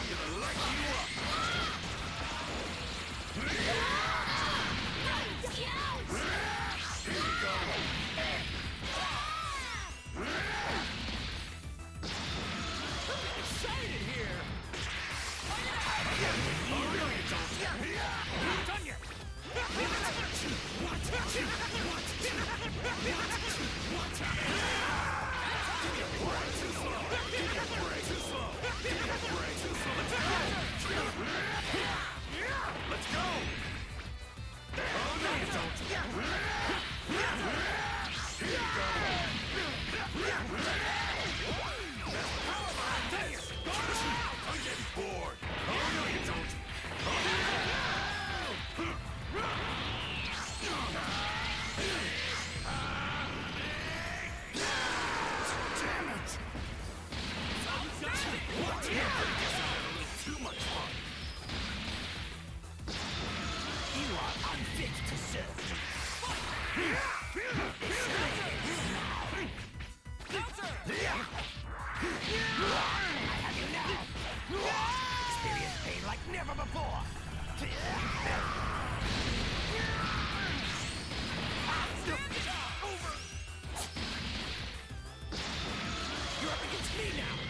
I'm gonna light you up! You're up against me now.